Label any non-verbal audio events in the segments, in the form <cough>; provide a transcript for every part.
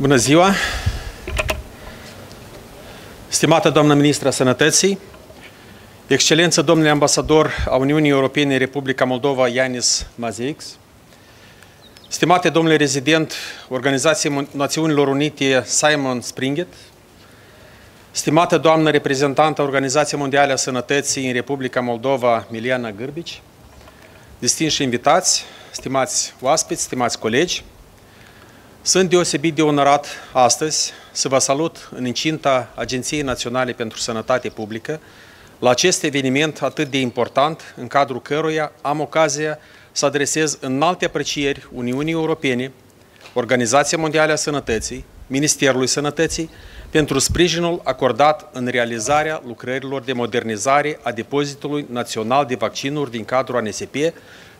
Bună ziua! Stimată doamnă ministra Sănătății, Excelență domnule ambasador a Uniunii Europene Republica Moldova Ianis Mazeix, Stimate domnule rezident Organizației Națiunilor Unite Simon Springet, Stimată doamnă reprezentantă a Organizației Mondiale a Sănătății în Republica Moldova, Miliana Gârbici, distinși invitați, stimați oaspeți, stimați colegi, sunt deosebit de onorat astăzi să vă salut în incinta Agenției Naționale pentru Sănătate Publică la acest eveniment atât de important, în cadrul căruia am ocazia să adresez înalte aprecieri Uniunii Europene, Organizația Mondială a Sănătății, Ministerului Sănătății, pentru sprijinul acordat în realizarea lucrărilor de modernizare a depozitului național de vaccinuri din cadrul ANSP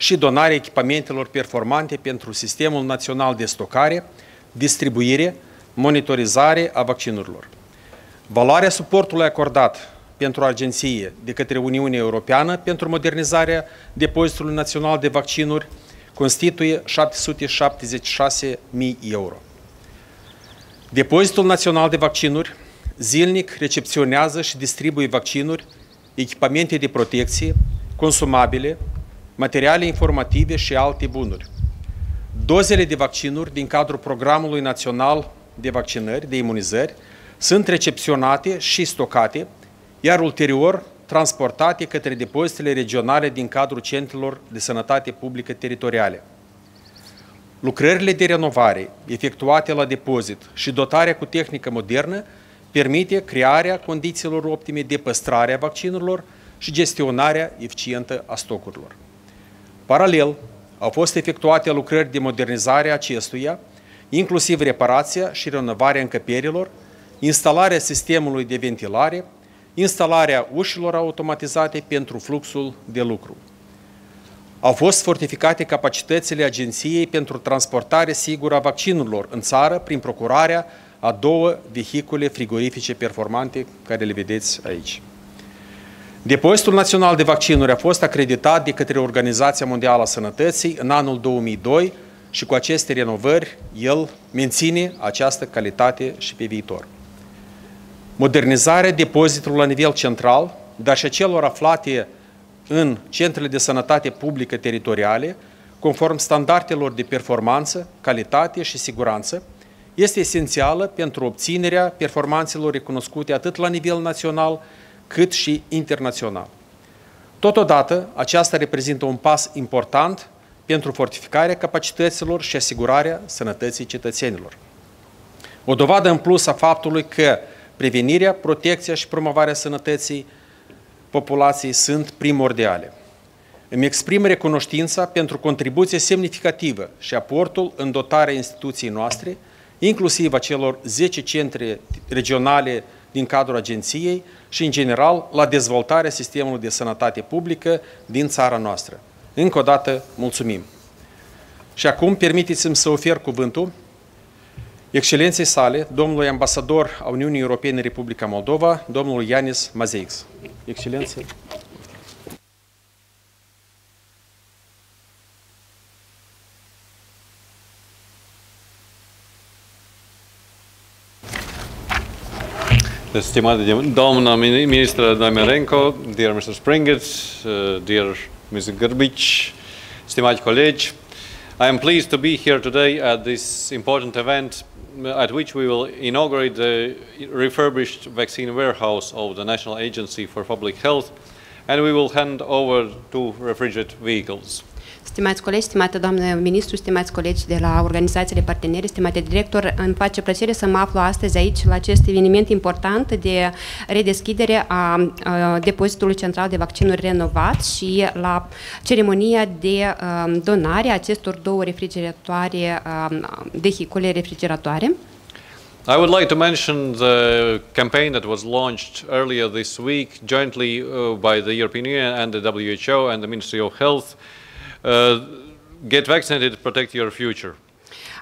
și donarea echipamentelor performante pentru Sistemul Național de Stocare, Distribuire, Monitorizare a vaccinurilor. Valoarea suportului acordat pentru agenție de către Uniunea Europeană pentru modernizarea depozitului național de vaccinuri constituie 776.000 euro. Depozitul Național de Vaccinuri zilnic recepționează și distribuie vaccinuri, echipamente de protecție, consumabile, materiale informative și alte bunuri. Dozele de vaccinuri din cadrul Programului Național de Vaccinări, de Imunizări, sunt recepționate și stocate, iar ulterior transportate către depozitele regionale din cadrul centrelor de sănătate publică teritoriale. Lucrările de renovare efectuate la depozit și dotarea cu tehnică modernă permite crearea condițiilor optime de păstrare a vaccinurilor și gestionarea eficientă a stocurilor. Paralel, au fost efectuate lucrări de modernizare a acestuia, inclusiv reparația și renovarea încăperilor, instalarea sistemului de ventilare, instalarea ușilor automatizate pentru fluxul de lucru. Au fost fortificate capacitățile agenției pentru transportare sigură a vaccinurilor în țară prin procurarea a două vehicule frigorifice performante, care le vedeți aici. Depozitul Național de Vaccinuri a fost acreditat de către Organizația Mondială a Sănătății în anul 2002 și cu aceste renovări el menține această calitate și pe viitor. Modernizarea depozitului la nivel central, dar și a celor aflate în centrele de sănătate publică teritoriale, conform standardelor de performanță, calitate și siguranță, este esențială pentru obținerea performanțelor recunoscute atât la nivel național, cât și internațional. Totodată, aceasta reprezintă un pas important pentru fortificarea capacităților și asigurarea sănătății cetățenilor. O dovadă în plus a faptului că prevenirea, protecția și promovarea sănătății populației sunt primordiale. Îmi exprim recunoștința pentru contribuție semnificativă și aportul în dotarea instituției noastre, inclusiv a celor 10 centre regionale din cadrul agenției și, în general, la dezvoltarea sistemului de sănătate publică din țara noastră. Încă o dată, mulțumim! Și acum, permiteți-mi să ofer cuvântul excelenței sale, domnului ambasador a Uniunii Europene în Republica Moldova, domnul Ianis Mazeix. Excelență! Stimate doamna ministră Damirenko, dear Mr. Springet, uh, dear Mr. Gârbici, stimați colegi, I am pleased to be here today at this important event at which we will inaugurate the refurbished vaccine warehouse of the National Agency for Public Health and we will hand over two refrigerated vehicles. Stimați colegi, stimată doamnă ministru, stimați colegi de la organizațiile partenere, stimate director, îmi face plăcere să mă aflu astăzi aici la acest eveniment important de redeschidere a, a depozitului central de vaccinuri renovat și la ceremonia de a, donare a acestor două refrigeratoare, vehicule refrigeratoare. I would like to mention the campaign that was launched earlier this week jointly uh, by the European Union and the WHO and the Ministry of Health Uh, get vaccinated, protect your future.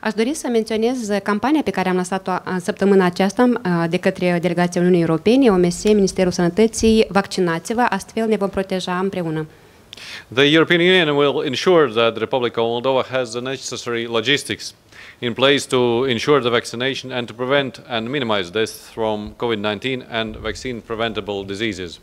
Aș dori să menționez campania pe care am lăsat-o săptămâna aceasta de către Delegația Uniunii Europene, OMS, Ministerul Sănătății, vaccinați-vă, astfel ne vom proteja împreună. The European Union will ensure that the Republic of Moldova has the necessary logistics in place to ensure the vaccination and to prevent and minimize deaths from COVID-19 and vaccine preventable diseases.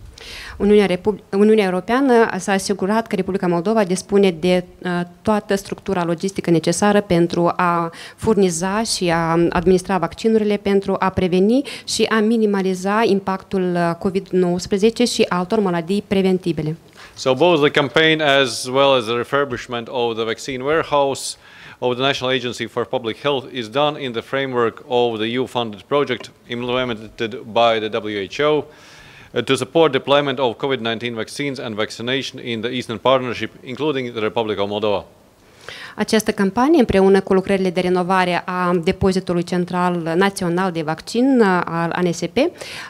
Uniunea, Repub- Uniunea Europeană s-a asigurat că Republica Moldova dispune de uh, toată structura logistică necesară pentru a furniza și a administra vaccinurile, pentru a preveni și a minimaliza impactul uh, COVID-19 și altor maladii preventibile. So both the campaign as well as the refurbishment of the vaccine warehouse of the National Agency for Public Health is done in the framework of the EU-funded project implemented by the WHO uh, to support deployment of COVID-19 vaccines and vaccination in the Eastern Partnership, including the Republic of Moldova. Această campanie, împreună cu lucrările de renovare a depozitului central național de vaccin uh, al ANSP,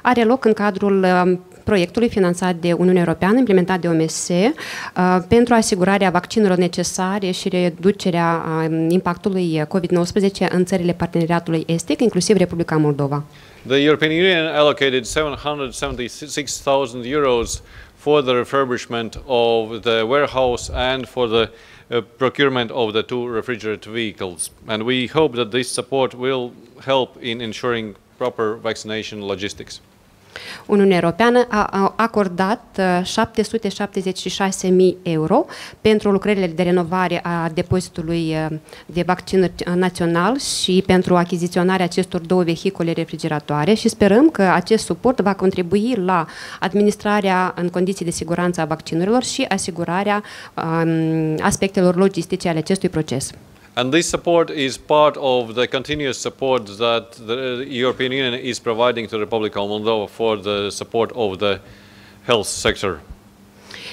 are loc în cadrul uh, proiectului finanțat de Uniunea Europeană, implementat de OMS, uh, pentru asigurarea vaccinurilor necesare și reducerea uh, impactului COVID-19 în țările parteneriatului estic, inclusiv Republica Moldova. The European Union allocated 776,000 euros for the refurbishment of the warehouse and for the uh, procurement of the two refrigerated vehicles. And we hope that this support will help in ensuring proper vaccination logistics. Uniunea Europeană a acordat 776.000 euro pentru lucrările de renovare a depozitului de vaccinuri național și pentru achiziționarea acestor două vehicule refrigeratoare și sperăm că acest suport va contribui la administrarea în condiții de siguranță a vaccinurilor și asigurarea um, aspectelor logistice ale acestui proces. And this support is part of the continuous support that the European Union is providing to the Republic of Moldova for the support of the health sector.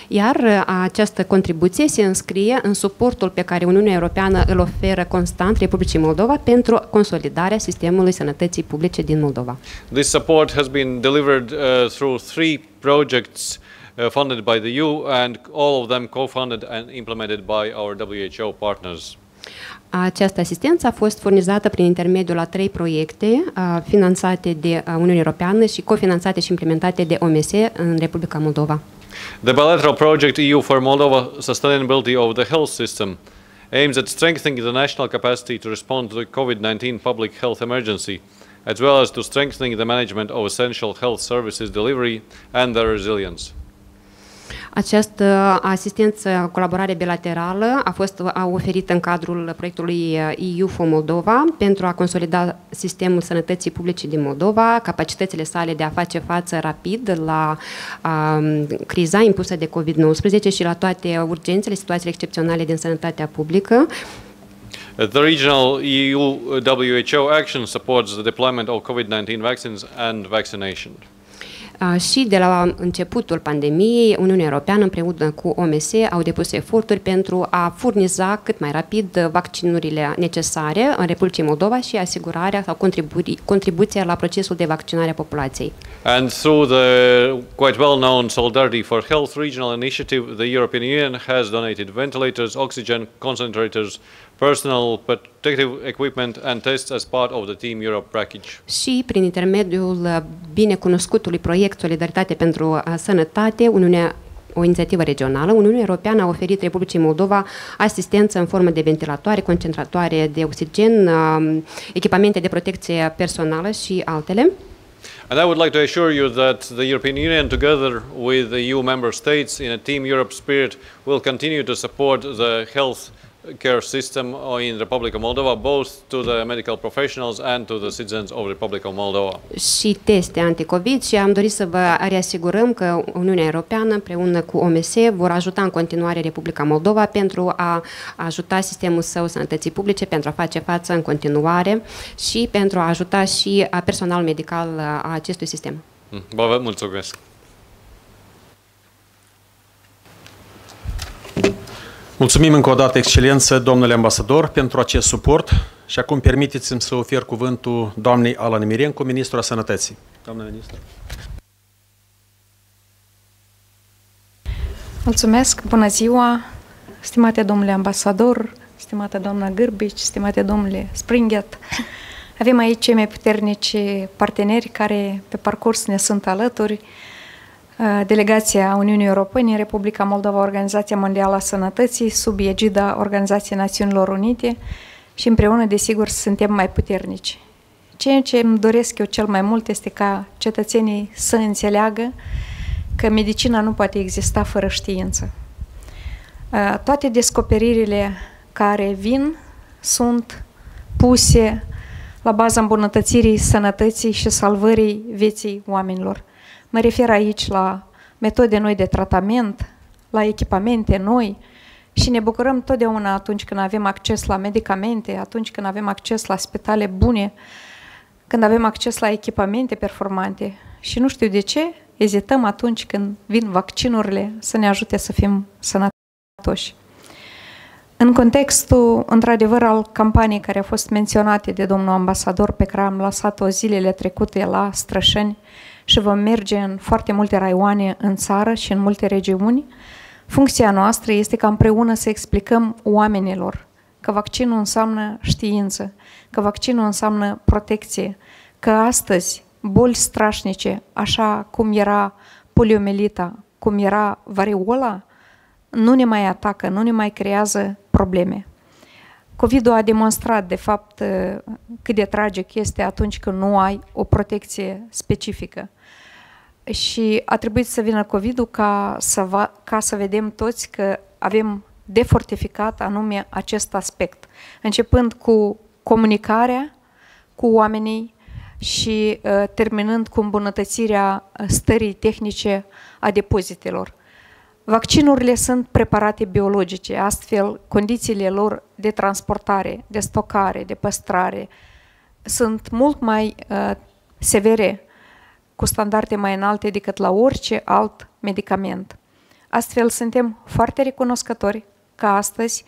Iar uh, această contribuție se înscrie în suportul pe care Uniunea Europeană îl oferă constant Republicii Moldova pentru consolidarea sistemului sănătății publice din Moldova. This support has been delivered uh, through three projects uh, funded by the EU and all of them co-funded and implemented by our WHO partners. Această asistență a fost furnizată prin intermediul a trei proiecte finanțate de Uniunea Europeană și cofinanțate și implementate de OMS în Republica Moldova. The bilateral project EU for Moldova Sustainability of the Health System aims at strengthening the national capacity to respond to the COVID-19 public health emergency, as well as to strengthening the management of essential health services delivery and their resilience. Această asistență, colaborare bilaterală a fost oferită în cadrul proiectului EU for Moldova pentru a consolida sistemul sănătății publice din Moldova, capacitățile sale de a face față rapid la um, criza impusă de COVID-19 și la toate urgențele, situațiile excepționale din sănătatea publică. The regional EU WHO action supports the deployment of COVID-19 vaccines and vaccination. Și de la începutul pandemiei, Uniunea Europeană împreună cu OMS au depus eforturi pentru a furniza cât mai rapid vaccinurile necesare în Republicii Moldova și asigurarea sau contribu contribuția la procesul de vaccinare a populației. And through the quite well-known Solidarity for Health regional initiative, the European Union has donated ventilators, oxygen concentrators, personal protective equipment and tests as part of the Team Europe package. Și prin intermediul uh, binecunoscutului proiect Solidaritate pentru uh, Sănătate, Uniunea o inițiativă regională, Uniunea Europeană a oferit Republicii Moldova asistență în formă de ventilatoare, concentratoare de oxigen, um, echipamente de protecție personală și altele. And I would like to assure you that the European Union, together with the EU member states in a Team Europe spirit, will continue to support the health care system in Republic of Moldova, both to the medical professionals and to the citizens of Republic of Moldova. Și teste anticovid și am dorit să vă reasigurăm că Uniunea Europeană împreună cu OMS vor ajuta în continuare Republica Moldova pentru a ajuta sistemul său sănătății publice, pentru a face față în continuare și pentru a ajuta și personalul medical a acestui sistem. Vă mulțumesc! Mulțumim încă o dată, excelență, domnule ambasador, pentru acest suport și acum permiteți-mi să ofer cuvântul doamnei Alana Mirencu, ministrul Sănătății. Doamna ministru. Mulțumesc, bună ziua, stimate domnule ambasador, stimată doamna Gârbici, stimate domnule Springet. Avem aici cei mai puternici parteneri care pe parcurs ne sunt alături. Delegația Uniunii Europene în Republica Moldova, Organizația Mondială a Sănătății, sub egida Organizației Națiunilor Unite și împreună, desigur, suntem mai puternici. Ceea ce îmi doresc eu cel mai mult este ca cetățenii să înțeleagă că medicina nu poate exista fără știință. Toate descoperirile care vin sunt puse la baza îmbunătățirii sănătății și salvării vieții oamenilor. Mă refer aici la metode noi de tratament, la echipamente noi și ne bucurăm totdeauna atunci când avem acces la medicamente, atunci când avem acces la spitale bune, când avem acces la echipamente performante. Și nu știu de ce, ezităm atunci când vin vaccinurile să ne ajute să fim sănătoși. În contextul, într-adevăr, al campaniei care a fost menționate de domnul ambasador pe care am lăsat-o zilele trecute la Strășeni și vom merge în foarte multe raioane în țară și în multe regiuni, funcția noastră este ca împreună să explicăm oamenilor că vaccinul înseamnă știință, că vaccinul înseamnă protecție, că astăzi boli strașnice, așa cum era poliomelita, cum era variola, nu ne mai atacă, nu ne mai creează probleme. COVID-ul a demonstrat, de fapt, cât de tragic este atunci când nu ai o protecție specifică. Și a trebuit să vină COVID-ul ca să, va, ca să vedem toți că avem de fortificat anume acest aspect, începând cu comunicarea cu oamenii și uh, terminând cu îmbunătățirea stării tehnice a depozitelor. Vaccinurile sunt preparate biologice, astfel condițiile lor de transportare, de stocare, de păstrare sunt mult mai uh, severe, cu standarde mai înalte decât la orice alt medicament. Astfel, suntem foarte recunoscători că astăzi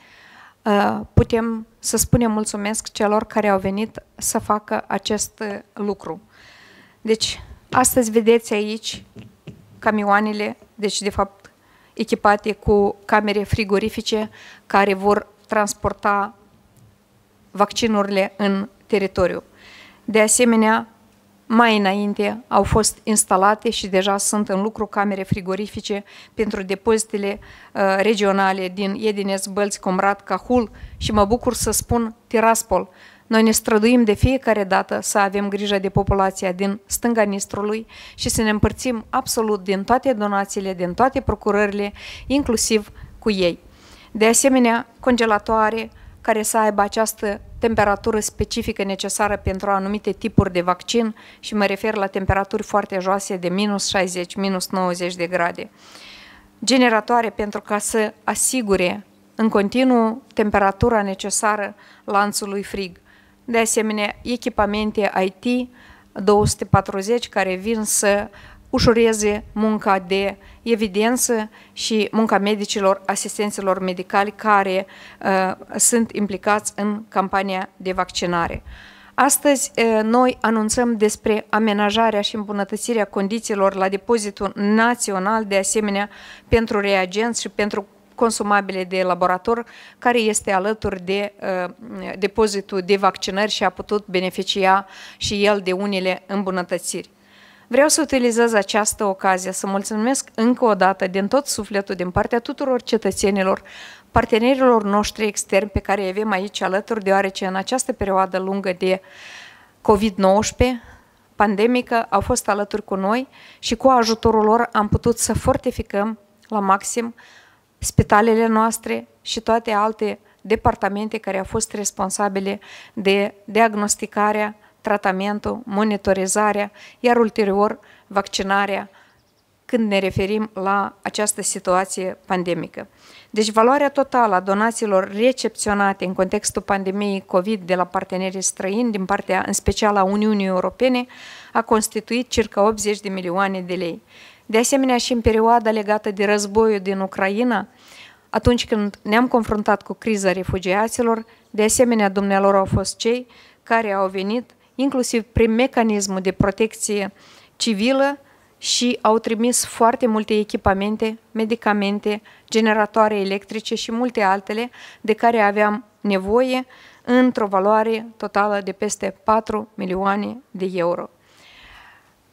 uh, putem să spunem mulțumesc celor care au venit să facă acest lucru. Deci, astăzi vedeți aici camioanele, deci de fapt echipate cu camere frigorifice care vor transporta vaccinurile în teritoriu. De asemenea, mai înainte au fost instalate și deja sunt în lucru camere frigorifice pentru depozitele uh, regionale din Edines, Bălți, Comrat, Cahul și mă bucur să spun Tiraspol. Noi ne străduim de fiecare dată să avem grijă de populația din stânga Nistrului și să ne împărțim absolut din toate donațiile, din toate procurările, inclusiv cu ei. De asemenea, congelatoare care să aibă această temperatură specifică necesară pentru anumite tipuri de vaccin și mă refer la temperaturi foarte joase de minus 60, minus 90 de grade. Generatoare pentru ca să asigure în continuu temperatura necesară lanțului frig. De asemenea, echipamente IT 240 care vin să ușureze munca de evidență și munca medicilor, asistenților medicali care uh, sunt implicați în campania de vaccinare. Astăzi uh, noi anunțăm despre amenajarea și îmbunătățirea condițiilor la depozitul național, de asemenea pentru reagenți și pentru consumabile de laborator, care este alături de uh, depozitul de vaccinări și a putut beneficia și el de unele îmbunătățiri. Vreau să utilizez această ocazie să mulțumesc încă o dată din tot sufletul, din partea tuturor cetățenilor, partenerilor noștri externi pe care îi avem aici alături, deoarece în această perioadă lungă de COVID-19, pandemică, au fost alături cu noi și cu ajutorul lor am putut să fortificăm la maxim spitalele noastre și toate alte departamente care au fost responsabile de diagnosticarea tratamentul, monitorizarea, iar ulterior vaccinarea când ne referim la această situație pandemică. Deci valoarea totală a donațiilor recepționate în contextul pandemiei COVID de la partenerii străini, din partea în special a Uniunii Europene, a constituit circa 80 de milioane de lei. De asemenea, și în perioada legată de războiul din Ucraina, atunci când ne-am confruntat cu criza refugiaților, de asemenea, dumnealor au fost cei care au venit inclusiv prin mecanismul de protecție civilă și au trimis foarte multe echipamente, medicamente, generatoare electrice și multe altele de care aveam nevoie într-o valoare totală de peste 4 milioane de euro.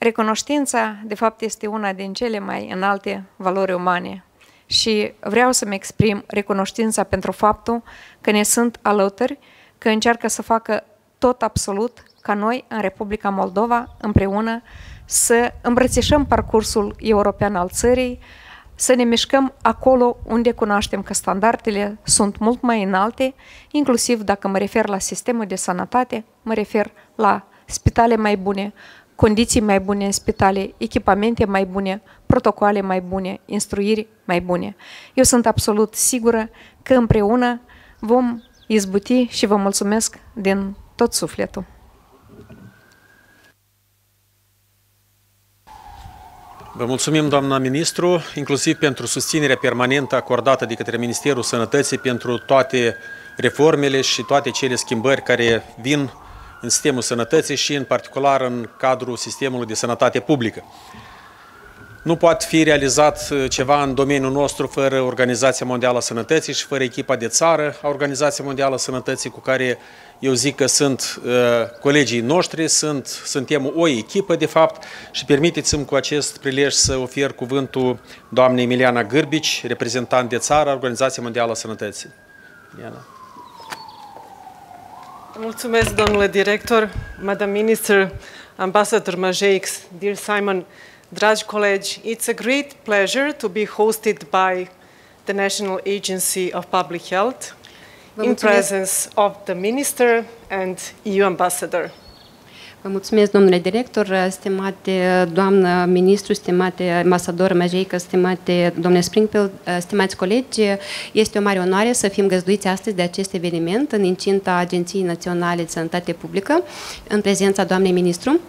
Recunoștința, de fapt, este una din cele mai înalte valori umane. Și vreau să-mi exprim recunoștința pentru faptul că ne sunt alături, că încearcă să facă tot absolut ca noi, în Republica Moldova, împreună, să îmbrățișăm parcursul european al țării, să ne mișcăm acolo unde cunoaștem că standardele sunt mult mai înalte, inclusiv dacă mă refer la sistemul de sănătate, mă refer la spitale mai bune, condiții mai bune în spitale, echipamente mai bune, protocoale mai bune, instruiri mai bune. Eu sunt absolut sigură că împreună vom izbuti și vă mulțumesc din tot sufletul. Vă mulțumim, doamna ministru, inclusiv pentru susținerea permanentă acordată de către Ministerul Sănătății pentru toate reformele și toate cele schimbări care vin în sistemul sănătății și în particular în cadrul sistemului de sănătate publică. Nu poate fi realizat uh, ceva în domeniul nostru fără Organizația Mondială a Sănătății și fără echipa de țară a Organizației Mondială a Sănătății cu care eu zic că sunt uh, colegii noștri, sunt, suntem o echipă de fapt și permiteți-mi cu acest prilej să ofer cuvântul doamnei Emiliana Gârbici, reprezentant de țară a Organizației Mondială a Sănătății. Emiliana. Mulțumesc, domnule director, Madam Minister, Ambassador Majeix, dear Simon, dragi colegi, it's a great pleasure to be hosted by the National Agency of Public Health in presence of the Minister and EU Ambassador. Vă mulțumesc, domnule director, stimate doamnă ministru, stimate ambasador Majeică, stimate domnule Springfield, stimați colegi, este o mare onoare să fim găzduiți astăzi de acest eveniment în incinta Agenției Naționale de Sănătate Publică, în prezența doamnei ministru.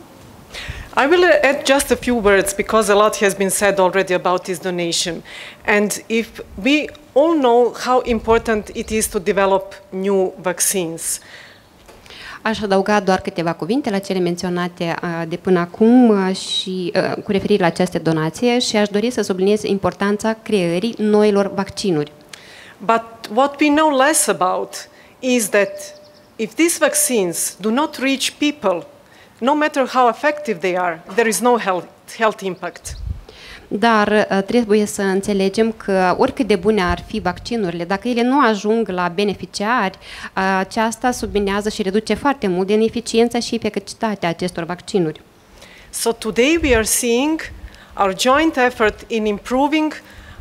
I will add just a few words because a lot has been said already about this donation. And if we all know how important it is to develop new vaccines, Aș adăuga doar câteva cuvinte la cele menționate de până acum și cu referire la această donație și aș dori să subliniez importanța creării noilor vaccinuri. But what we know less about is that if these vaccines do not reach people, no matter how effective they are, there is no health, health impact. Dar uh, trebuie să înțelegem că oricât de bune ar fi vaccinurile, dacă ele nu ajung la beneficiari, uh, aceasta subminează și reduce foarte mult din eficiența și eficacitatea acestor vaccinuri. So today we are seeing our joint effort in improving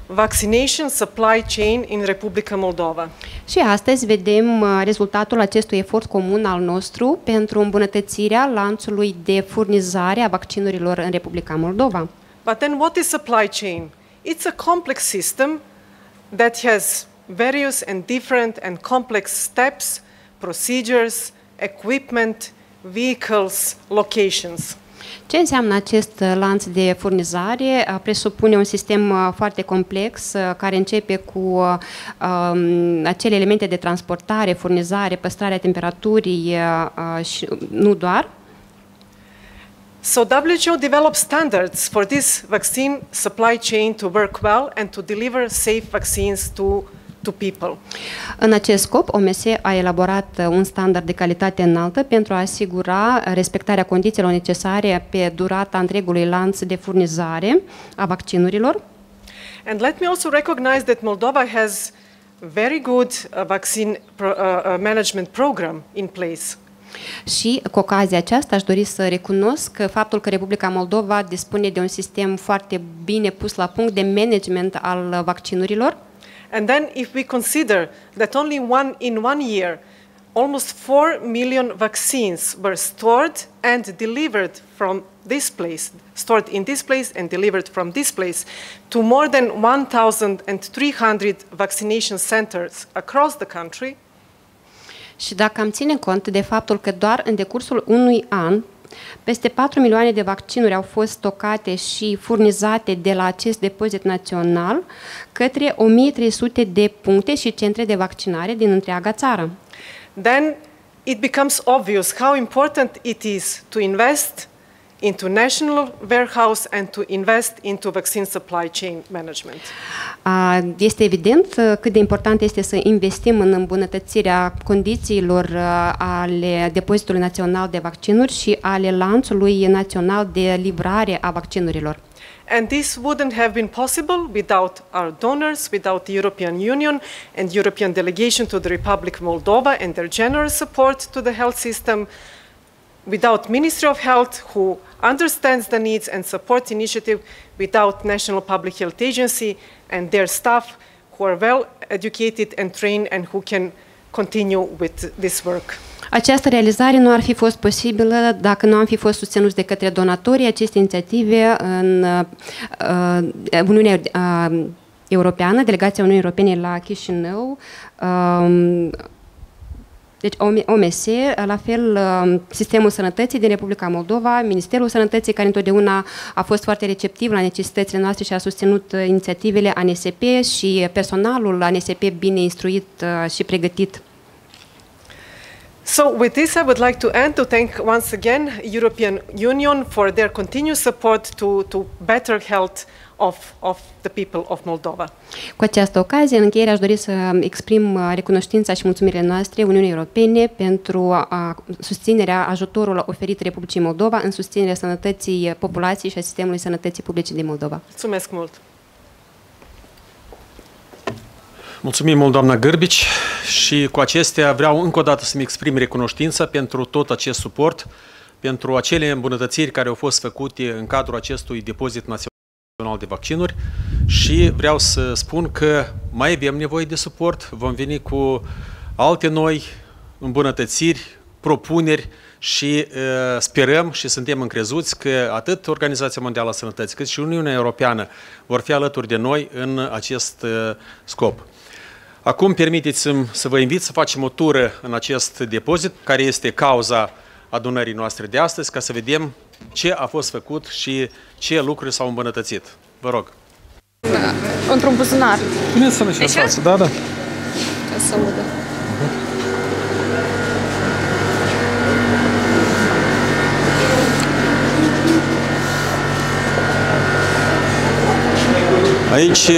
vaccination supply chain in Republica Moldova. Și astăzi vedem uh, rezultatul acestui efort comun al nostru pentru îmbunătățirea lanțului de furnizare a vaccinurilor în Republica Moldova. But then what is supply chain? It's a complex system that has various and different and complex steps, procedures, equipment, vehicles, locations. Ce înseamnă acest lanț de furnizare? Presupune un sistem foarte complex care începe cu um, acele elemente de transportare, furnizare, păstrarea temperaturii uh, și nu doar, So WHO developed standards for this vaccine supply chain to work well and to deliver safe vaccines to to people. În acest scop, OMS a elaborat un standard de calitate înaltă pentru a asigura respectarea condițiilor necesare pe durata întregului lanț de furnizare a vaccinurilor. And let me also recognize that Moldova has very good uh, vaccine pro, uh, uh management program in place. Și cu ocazia aceasta aș dori să recunosc faptul că Republica Moldova dispune de un sistem foarte bine pus la punct de management al vaccinurilor. And then if we consider that only one in one year almost 4 million vaccines were stored and delivered from this place, stored in this place and delivered from this place to more than 1,300 vaccination centers across the country, și dacă am ține cont de faptul că doar în decursul unui an peste 4 milioane de vaccinuri au fost stocate și furnizate de la acest depozit național către 1300 de puncte și centre de vaccinare din întreaga țară. Then it becomes obvious how important it is to invest into national warehouse and to invest into vaccine supply chain management. Este evident cât de important este să investim în îmbunătățirea condițiilor ale depozitului național de vaccinuri și ale lanțului național de livrare a vaccinurilor. And this wouldn't have been possible without our donors, without the European Union and European delegation to the Republic of Moldova and their generous support to the health system, without Ministry of Health, who understands the needs and supports initiative, without National Public Health Agency and their staff, who are well educated and trained and who can continue with this work. Această realizare nu ar fi fost posibilă dacă nu am fi fost susținuți de către donatorii aceste inițiative în uh, Uniunea uh, Europeană, Delegația Uniunii Europene la Chișinău, uh, deci OMS, la fel Sistemul Sănătății din Republica Moldova, Ministerul Sănătății, care întotdeauna a fost foarte receptiv la necesitățile noastre și a susținut inițiativele ANSP și personalul ANSP bine instruit și pregătit. So with this, I would like to end to thank once again European Union for their continued support to, to better health of, of the people of Moldova. Cu această ocazie, în încheiere, aș dori să exprim uh, recunoștința și mulțumirile noastre Uniunii Europene pentru a, susținerea, ajutorul oferit Republicii Moldova în susținerea sănătății populației și a sistemului sănătății publice din Moldova. Mulțumesc mult! Mulțumim mult, doamna Gârbici, și cu acestea vreau încă o dată să-mi exprim recunoștința pentru tot acest suport, pentru acele îmbunătățiri care au fost făcute în cadrul acestui depozit național de vaccinuri și vreau să spun că mai avem nevoie de suport, vom veni cu alte noi îmbunătățiri, propuneri și uh, sperăm și suntem încrezuți că atât Organizația Mondială a Sănătății cât și Uniunea Europeană vor fi alături de noi în acest uh, scop. Acum permiteți-mi să vă invit să facem o tură în acest depozit, care este cauza adunării noastre de astăzi, ca să vedem ce a fost făcut și ce lucruri s-au îmbunătățit. Vă rog. Da, într-un buzunar. Puneți să ne față, da, da. Ca să audă. Aici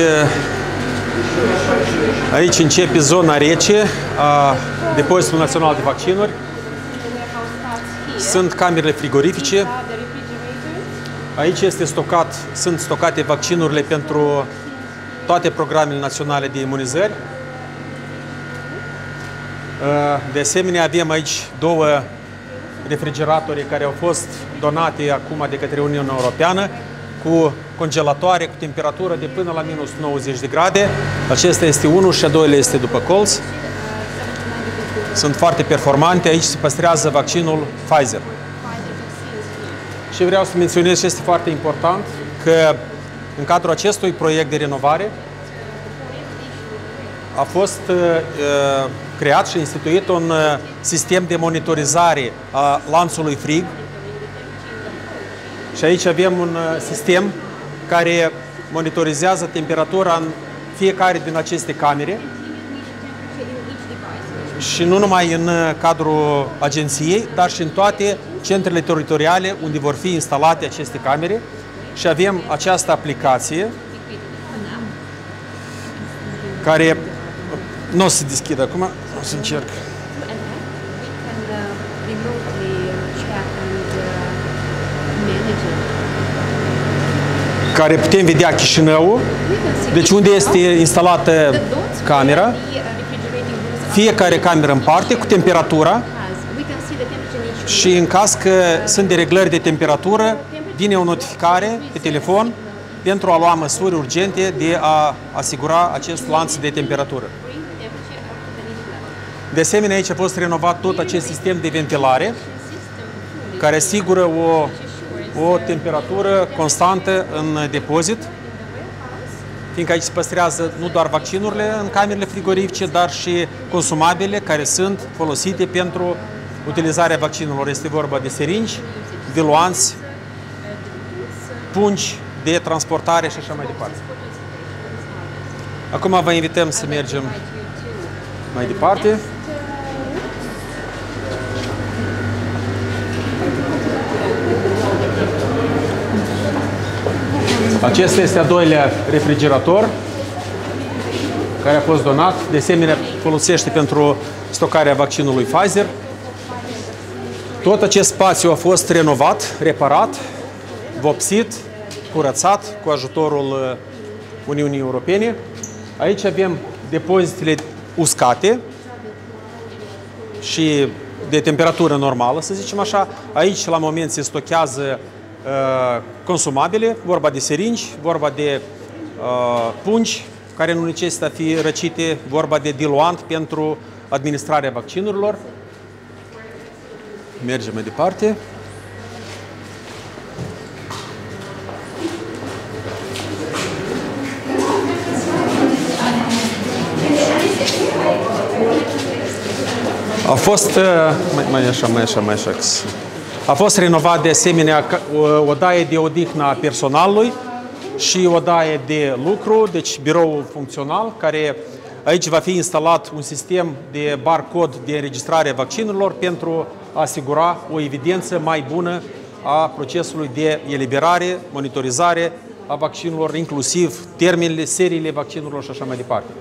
Aici începe zona rece a depozitului național de vaccinuri. Sunt camerele frigorifice. Aici este stocat, sunt stocate vaccinurile pentru toate programele naționale de imunizări. De asemenea, avem aici două refrigeratoare care au fost donate acum de către Uniunea Europeană cu congelatoare cu temperatură de până la minus 90 de grade. Acesta este unul și a doilea este după colț. Sunt foarte performante. Aici se păstrează vaccinul Pfizer. Și vreau să menționez și este foarte important că în cadrul acestui proiect de renovare a fost uh, creat și instituit un uh, sistem de monitorizare a lanțului frig. Și aici avem un uh, sistem care monitorizează temperatura în fiecare din aceste camere. Și nu numai în uh, cadrul agenției, dar și în toate centrele teritoriale unde vor fi instalate aceste camere și avem această aplicație care nu o să deschid acum, o să încerc. care putem vedea Chișinău, deci unde este instalată camera, fiecare cameră în parte cu temperatura și în caz că sunt dereglări de temperatură, vine o notificare pe telefon pentru a lua măsuri urgente de a asigura acest lanț de temperatură. De asemenea, aici a fost renovat tot acest sistem de ventilare care asigură o o temperatură constantă în depozit, fiindcă aici se păstrează nu doar vaccinurile în camerele frigorifice, dar și consumabile care sunt folosite pentru utilizarea vaccinurilor. Este vorba de seringi, diluanți, pungi de transportare și așa mai departe. Acum vă invităm să mergem mai departe. Acesta este a doilea refrigerator care a fost donat. De asemenea, folosește pentru stocarea vaccinului Pfizer. Tot acest spațiu a fost renovat, reparat, vopsit, curățat cu ajutorul uh, Uniunii Europene. Aici avem depozitele uscate și de temperatură normală, să zicem așa. Aici, la moment, se stochează uh, consumabile, vorba de seringi, vorba de uh, pungi care nu necesită a fi răcite, vorba de diluant pentru administrarea vaccinurilor. Mergem mai departe. A fost, uh, mai, mai așa, mai așa, mai așa. A fost renovat de asemenea o, o daie de odihnă a personalului și o daie de lucru, deci birou funcțional, care aici va fi instalat un sistem de barcod de înregistrare a vaccinurilor pentru a asigura o evidență mai bună a procesului de eliberare, monitorizare a vaccinurilor, inclusiv termenele, seriile vaccinurilor și așa mai departe.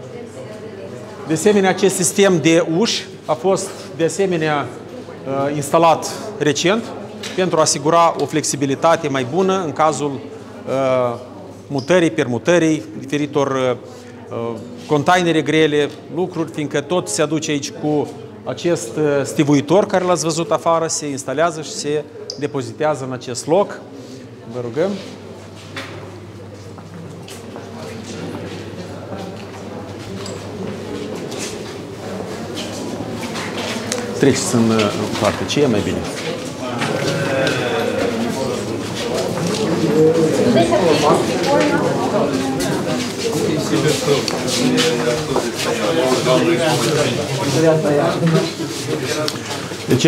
De asemenea, acest sistem de uși a fost de asemenea uh, instalat recent pentru a asigura o flexibilitate mai bună în cazul uh, mutării, permutării, diferitor uh, containere grele, lucruri, fiindcă tot se aduce aici cu acest stivuitor care l-ați văzut afară, se instalează și se depozitează în acest loc. Vă rugăm. treceți în, în parte. Ce e mai bine? Deci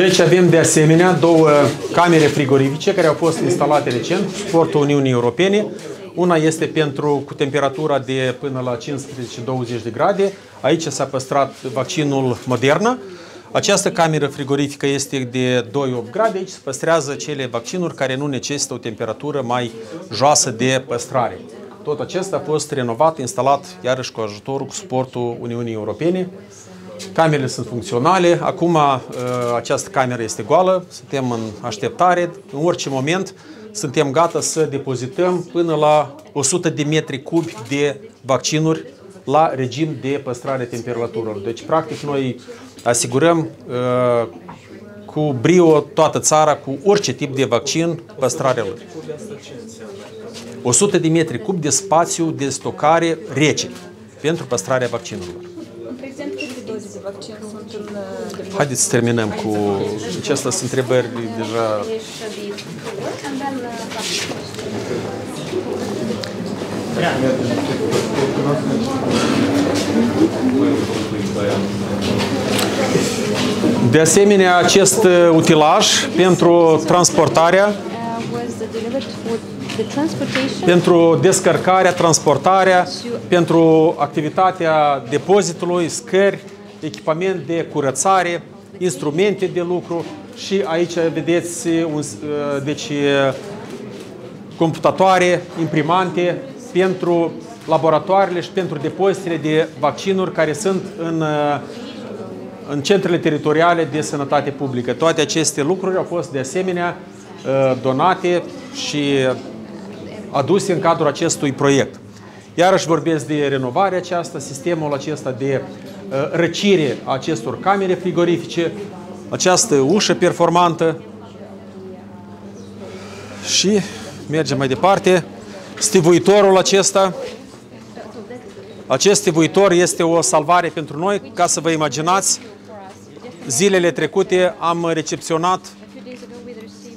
aici avem de asemenea două camere frigorifice care au fost instalate recent, sportul Uniunii Europene. Una este pentru cu temperatura de până la 15-20 de grade. Aici s-a păstrat vaccinul Moderna. Această cameră frigorifică este de 2-8 grade, aici se păstrează cele vaccinuri care nu necesită o temperatură mai joasă de păstrare. Tot acesta a fost renovat, instalat iarăși cu ajutorul, cu suportul Uniunii Europene. Camerele sunt funcționale, acum ă, această cameră este goală, suntem în așteptare, în orice moment suntem gata să depozităm până la 100 de metri cubi de vaccinuri la regim de păstrare temperaturilor. Deci, practic, noi asigurăm uh, cu brio toată țara, cu orice tip de vaccin, păstrarea lor. 100 de metri cub de spațiu de stocare rece pentru păstrarea vaccinurilor. Haideți să terminăm cu... Acestea sunt întrebări deja... De asemenea, acest uh, utilaj pentru transportarea pentru descărcarea, transportarea, pentru activitatea depozitului, scări, echipament de curățare, instrumente de lucru și aici vedeți un, uh, deci, computatoare, imprimante pentru laboratoarele și pentru depozitele de vaccinuri care sunt în, uh, în centrele teritoriale de sănătate publică. Toate aceste lucruri au fost de asemenea uh, donate și aduse în cadrul acestui proiect. Iarăși vorbesc de renovarea aceasta, sistemul acesta de uh, răcire a acestor camere frigorifice, această ușă performantă și mergem mai departe. Stivuitorul acesta acest stivuitor este o salvare pentru noi, ca să vă imaginați, zilele trecute am recepționat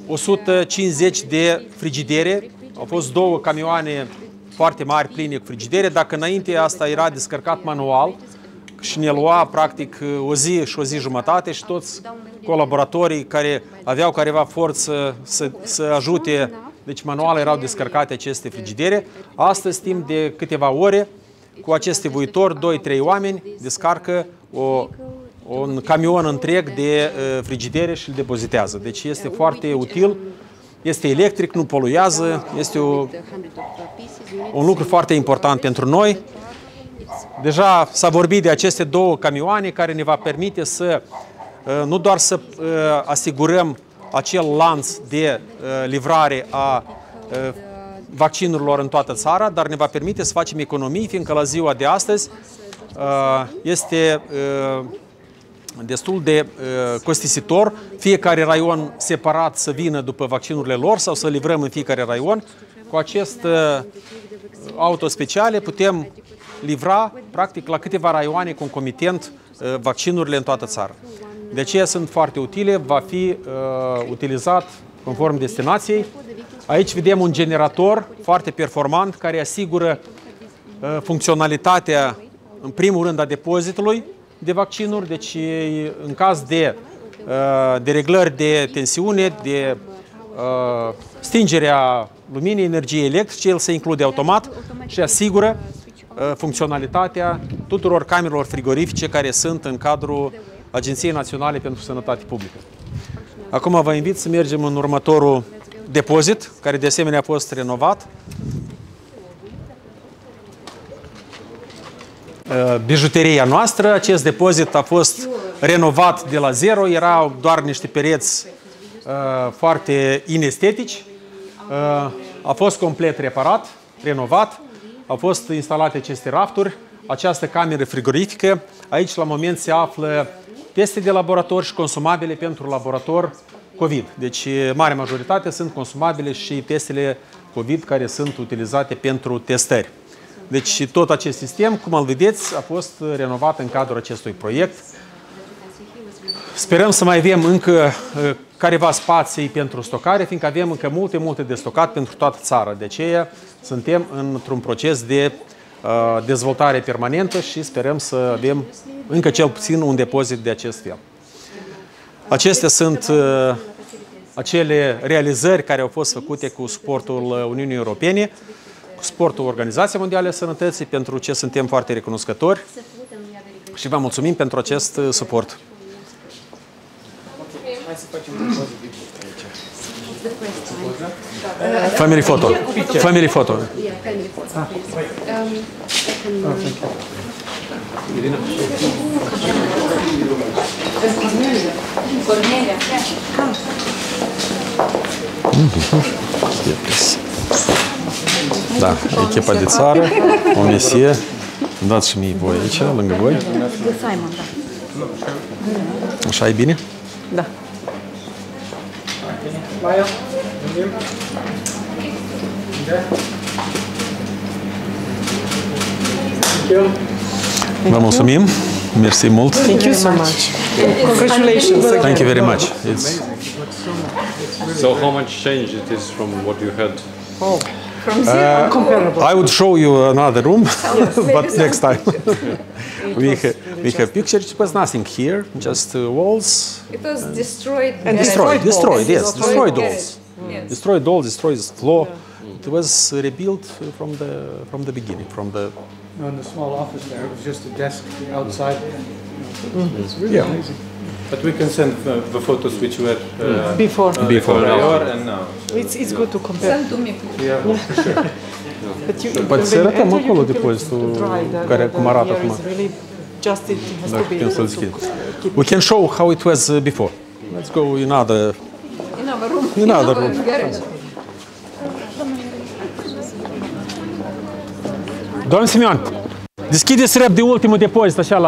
150 de frigidere, au fost două camioane foarte mari pline cu frigidere, dacă înainte asta era descărcat manual și ne lua practic o zi și o zi jumătate și toți colaboratorii care aveau careva forță să, să ajute, deci manual erau descărcate aceste frigidere, astăzi timp de câteva ore cu acest stivuitor, 2-3 oameni descarcă o, un camion întreg de uh, frigidere și îl depozitează. Deci este foarte util, este electric, nu poluează, este o, un lucru foarte important pentru noi. deja s-a vorbit de aceste două camioane care ne va permite să uh, nu doar să uh, asigurăm acel lanț de uh, livrare a uh, vaccinurilor în toată țara, dar ne va permite să facem economii, fiindcă la ziua de astăzi uh, este uh, destul de uh, costisitor fiecare raion separat să vină după vaccinurile lor sau să livrăm în fiecare raion. Cu acest uh, auto speciale putem livra practic la câteva raioane concomitent uh, vaccinurile în toată țara. De aceea sunt foarte utile, va fi uh, utilizat conform destinației. Aici vedem un generator foarte performant care asigură uh, funcționalitatea în primul rând a depozitului de vaccinuri, deci în caz de uh, dereglări de tensiune, de uh, stingerea luminii, energiei electrice, el se include automat și asigură uh, funcționalitatea tuturor camerelor frigorifice care sunt în cadrul Agenției Naționale pentru Sănătate Publică. Acum vă invit să mergem în următorul depozit, care de asemenea a fost renovat. Bijuteria noastră. Acest depozit a fost renovat de la zero, erau doar niște pereți uh, foarte inestetici. Uh, a fost complet reparat, renovat, au fost instalate aceste rafturi, această cameră frigorifică. Aici, la moment, se află teste de laborator și consumabile pentru laborator COVID. Deci, mare majoritate sunt consumabile și testele COVID care sunt utilizate pentru testări. Deci tot acest sistem, cum îl vedeți, a fost renovat în cadrul acestui proiect. Sperăm să mai avem încă uh, careva spații pentru stocare, fiindcă avem încă multe, multe de stocat pentru toată țara. De aceea suntem într-un proces de uh, dezvoltare permanentă și sperăm să avem încă cel puțin un depozit de acest fel. Acestea sunt uh, acele realizări care au fost făcute cu suportul Uniunii Europene cu sportul Organizației Mondiale a Sănătății, pentru ce suntem foarte recunoscători și vă mulțumim pentru acest uh, suport. Family photo. Family photo. Da, echipa de țară, o mesie. Dați și mie voi aici, lângă voi. Așa e bine? Da. Vă mulțumim. Mersi mult. Thank you so much. Congratulations. Thank you very much. It's, So how much change it is from what you had? Comparable. I would show you another room, <laughs> but next time. <laughs> we, ha- we have pictures, but nothing here, just uh, walls. It was destroyed. And Destroyed, destroyed, walls. yes, destroyed Destroyed walls. Yes. Destroyed walls, destroyed floor. It was rebuilt from the from the beginning, from the On the small office there, it was just a desk outside. It's really Yeah. amazing. But we can send the, the photos which were uh, Before. uh, Before. prior and now. It's, it's good to compare. Send to me. Yeah, for <laughs> sure. But you, Poate să when you arătăm enter, you acolo can feel depozitul it's dry. The- care- the- cum the arată acum. is really just it has Dacă to be putem to keep We can show how it was uh, before. Let's go in other In our room. In our room. garage. Domnul Simeon, deschideți repede ultimul depozit așa la